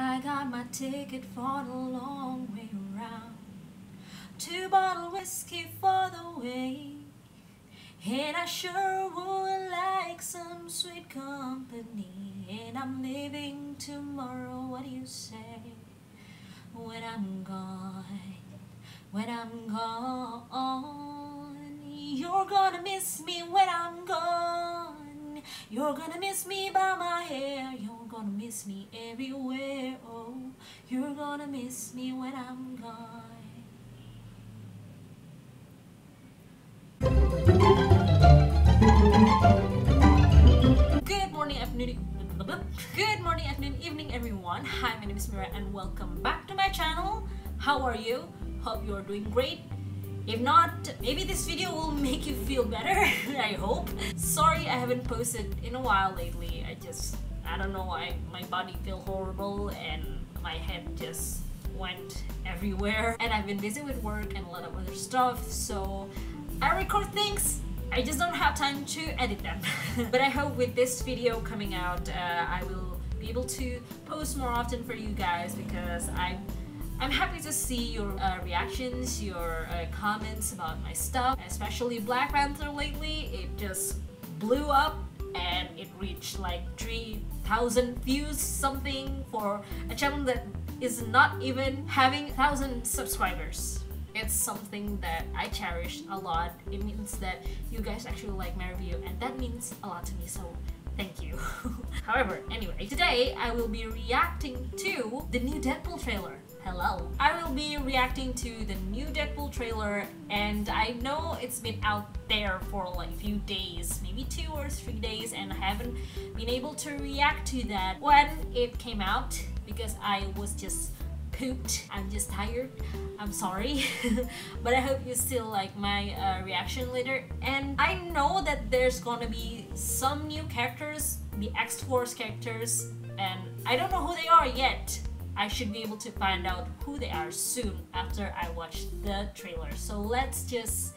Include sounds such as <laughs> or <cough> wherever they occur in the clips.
I got my ticket for the long way around. Two bottle whiskey for the way. And I sure would like some sweet company. And I'm leaving tomorrow, what do you say? When I'm gone, when I'm gone, you're gonna miss me when I'm gone. You're gonna miss me by my hair, you're gonna miss me everywhere. Oh, you're gonna miss me when I'm gone. Good morning, afternoon. Good morning, afternoon, evening, everyone. Hi, my name is Myra, and welcome back to my channel. How are you? Hope you are doing great. If not, maybe this video will make you feel better. <laughs> I hope. Sorry, I haven't posted in a while lately. I just, I don't know why my body feel horrible and my head just went everywhere. And I've been busy with work and a lot of other stuff, so I record things I just don't have time to edit them. <laughs> but I hope with this video coming out, uh, I will be able to post more often for you guys because I'm I'm happy to see your uh, reactions, your uh, comments about my stuff, especially Black Panther lately. It just blew up and it reached like 3,000 views something for a channel that is not even having 1,000 subscribers it's something that I cherish a lot. It means that you guys actually like my review and that means a lot to me so thank you. <laughs> However, anyway, today I will be reacting to the new Deadpool trailer. Hello. I will be reacting to the new Deadpool trailer and I know it's been out there for like a few days, maybe two or three days and I haven't been able to react to that when it came out because I was just pooped. I'm just tired. I'm sorry. <laughs> but I hope you still like my uh, reaction later. And I know that there's gonna be some new characters, the X-Force characters, and I don't know who they are yet. I should be able to find out who they are soon after I watch the trailer. So let's just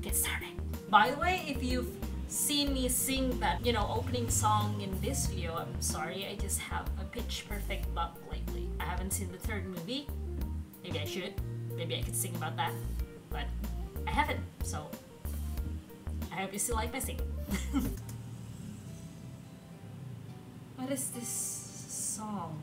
get started. By the way, if you've seen me sing that, you know, opening song in this video, I'm sorry, I just have a pitch perfect bug lately. I haven't seen the third movie. Maybe I should. Maybe I could sing about that. But I haven't, so I hope you still like my singing. <laughs> what is this song?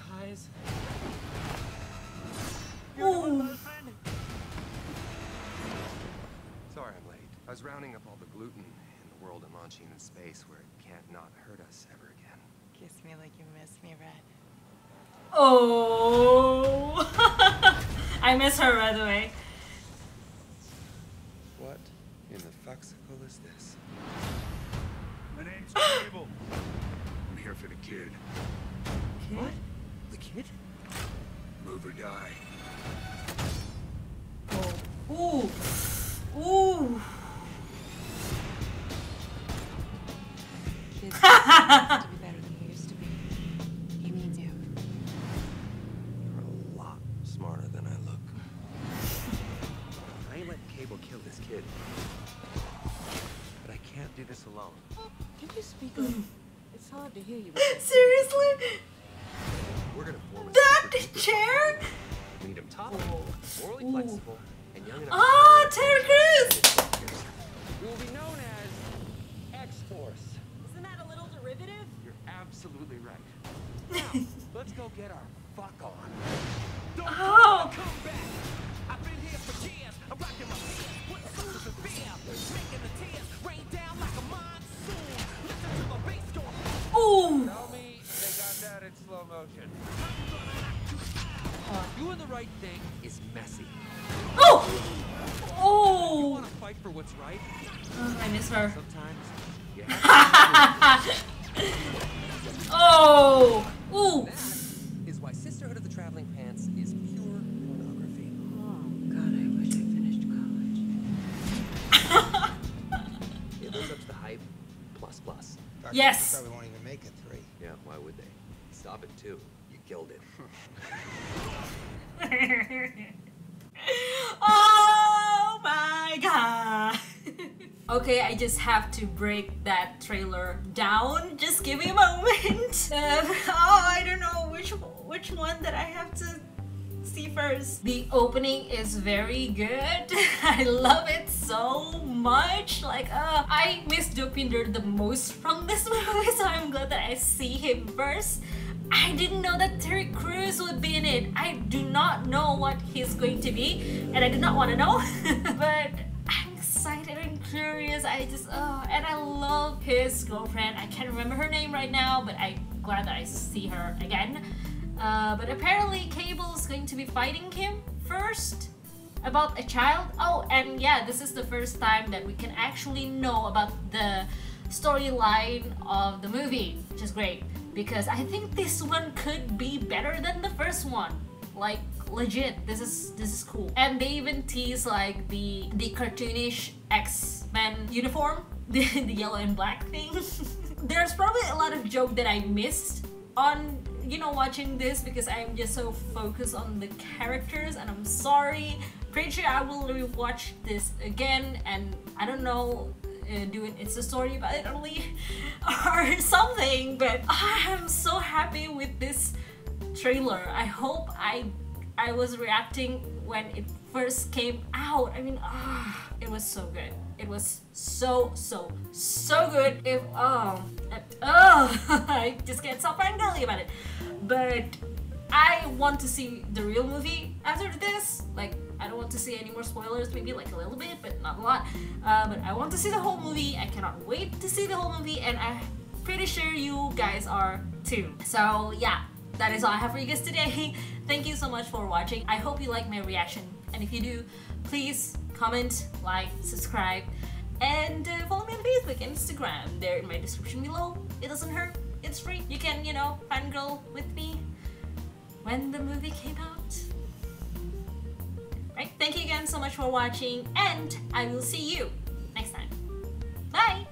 I was rounding up all the gluten in the world and launching in space where it can't not hurt us ever again. Kiss me like you miss me, Red. Oh. <laughs> I miss her, by the way. What in the fuxicle is this? My name's Cable. I'm here for the kid. What? The kid? Move or die. Oh. Ooh. Ooh. To <laughs> be better than you used to be. He means you. You're a lot smarter than I look. I ain't letting Cable kill this kid. But I can't do this alone. Can you speak up? <clears throat> It's hard to hear you. <laughs> Seriously? We're gonna form a That super duper chair? We need him tough, Oh. morally Ooh. flexible, and young enough. Ah, Terry Crews! We will be known as X-Force. Isn't that a little derivative? You're absolutely right. <laughs> Now, let's go get our fuck on. Don't Oh. come back. I've been here for years. I'm rocking my fears. Putting soldiers in fear. Making the tears rain down like a monsoon. Listen to the bass. Ooh. Tell me they got that in slow motion. Oh. Doing the right thing is messy. Oh! You Oh! want to fight for what's right? Oh, I miss her. Sometimes you <laughs> Plus, plus. Fact, Yes. you Probably won't even make it three. Yeah, why would they? Stop it too. You killed it. <laughs> oh my god. <laughs> okay, I just have to break that trailer down. Just give me a moment. <laughs> Uh, oh, I don't know which which one that I have to see first. The opening is very good. <laughs> I love it so much. Like, uh, I miss Dopinder the most from this <laughs> movie, so I'm glad that I see him first. I didn't know that Terry Crews would be in it. I do not know what he's going to be, and I do not want to know. <laughs> but I'm excited and curious. I just, oh, and I love his girlfriend. I can't remember her name right now, but I'm glad that I see her again. Uh, but apparently, Cable is going to be fighting him first about a child. Oh, and yeah, this is the first time that we can actually know about the storyline of the movie, which is great because I think this one could be better than the first one. Like legit, this is this is cool. And they even tease like the the cartoonish X-Men uniform, <laughs> the, the yellow and black thing. <laughs> There's probably a lot of joke that I missed on you know watching this because I'm just so focused on the characters and I'm sorry. Pretty sure I will rewatch this again and I don't know uh, doing it's a story about Italy or <laughs> something but I'm so happy with this trailer I hope I I was reacting when it first came out I mean ah it was so good it was so so so good if oh oh <laughs> I just get so fangirly about it but I want to see the real movie after this. Like, I don't want to see any more spoilers, maybe like a little bit, but not a lot. Uh, but I want to see the whole movie. I cannot wait to see the whole movie, and I'm pretty sure you guys are too. So, yeah, that is all I have for you guys today. <laughs> Thank you so much for watching. I hope you like my reaction, and if you do, please comment, like, subscribe, and uh, follow me on Facebook and Instagram. They're in my description below. It doesn't hurt. It's free. You can, you know, fangirl with me when the movie came out. Right? Thank you again so much for watching, and I will see you next time. Bye!